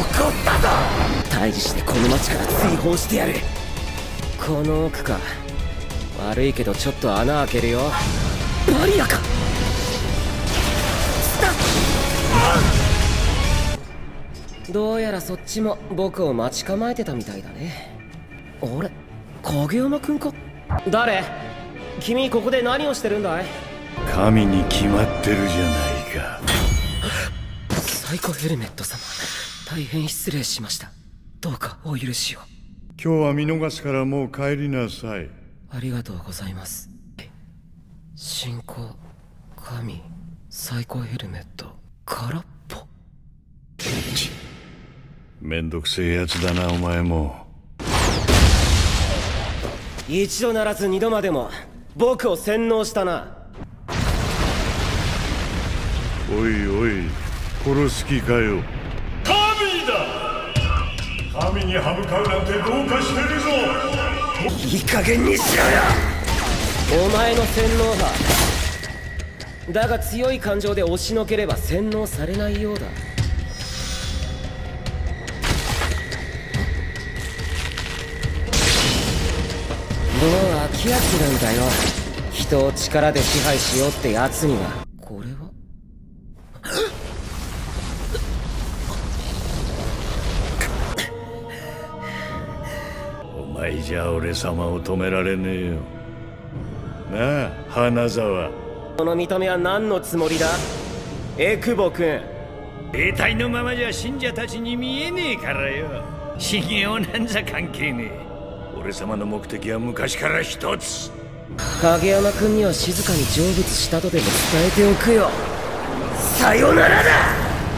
ったぞ。退治してこの町から追放してやる。この奥か。悪いけどちょっと穴開けるよ。バリアか。どうやらそっちも僕を待ち構えてたみたいだね。あれ？影山くんか？誰？君ここで何をしてるんだい？神に決まってるじゃないか。サイコヘルメット様大変失礼しました。どうかお許しを。今日は見逃すからもう帰りなさい。ありがとうございます。信仰神サイコヘルメット空っぽ。めんどくせえやつだなお前も。一度ならず二度までも僕を洗脳したな。おいおい殺す気かよ神に歯向かうなんてどうかしてるぞ。いい加減にしろよ。お前の洗脳派だが強い感情で押しのければ洗脳されないようだ。もう飽き飽きなんだよ。人を力で支配しようってやつには前じゃ俺様を止められねえよ。なあ花沢。この見た目は何のつもりだ？エクボ君。霊体のままじゃ信者たちに見えねえからよ。修行なんざ関係ねえ。俺様の目的は昔から一つ。影山君には静かに成仏したとでも伝えておくよ。さよならだ